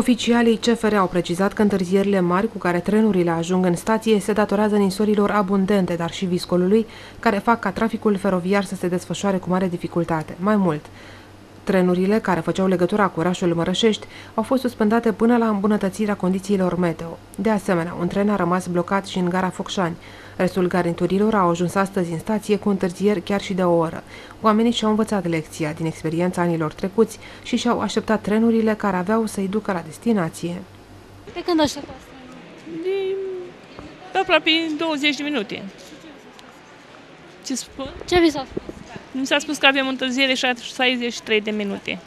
Oficialii CFR au precizat că întârzierile mari cu care trenurile ajung în stație se datorează ninsorilor abundente, dar și viscolului, care fac ca traficul feroviar să se desfășoare cu mare dificultate. Mai mult, Trenurile care făceau legătura cu orașul Mărășești au fost suspendate până la îmbunătățirea condițiilor meteo. De asemenea, un tren a rămas blocat și în gara Focșani. Restul garniturilor au ajuns astăzi în stație cu întârzieri chiar și de o oră. Oamenii și-au învățat lecția din experiența anilor trecuți și și-au așteptat trenurile care aveau să-i ducă la destinație. De când așteptați? De aproape 20 de minute. Ce spun? Ce vi s-a spus? Mi s-a spus că avem întârziere 63 de minute.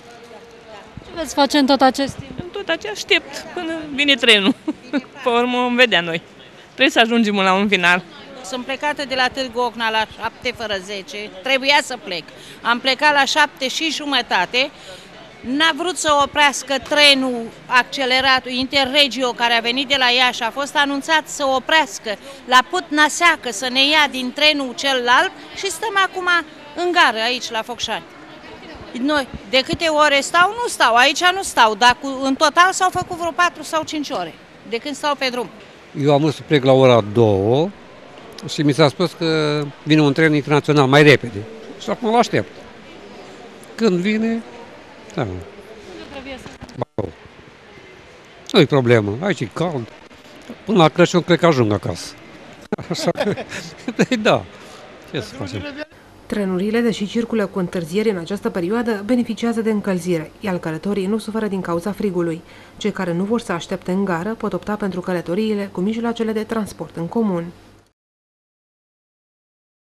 Ce veți face în tot acest timp? În tot aceea aștept până vine trenul. Pe urmă vom vedea noi. Trebuie să ajungem la un final. Sunt plecată de la Târgu Ocna la 7 fără 10. Trebuia să plec. Am plecat la 7 și jumătate. N-a vrut să oprească trenul accelerat, Interregio, care a venit de la Iași, a fost anunțat să oprească la Putna Seacă, să ne ia din trenul celălalt și stăm acum în gară, aici, la Focșani. Noi, de câte ore stau, nu stau, aici nu stau, dar cu, în total s-au făcut vreo 4 sau 5 ore de când stau pe drum. Eu am vrut să plec la ora 2 și mi s-a spus că vine un tren internațional mai repede. Și acum îl aștept. Când vine, da. Bacău. Nu-i problemă, aici e cald. Până la Crăciun cred că ajung acasă. Așa că, da, ce să facem? Trenurile, deși circulă cu întârzieri în această perioadă, beneficiază de încălzire, iar călătorii nu suferă din cauza frigului. Cei care nu vor să aștepte în gară pot opta pentru călătoriile cu mijloacele de transport în comun.